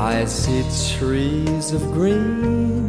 I see trees of green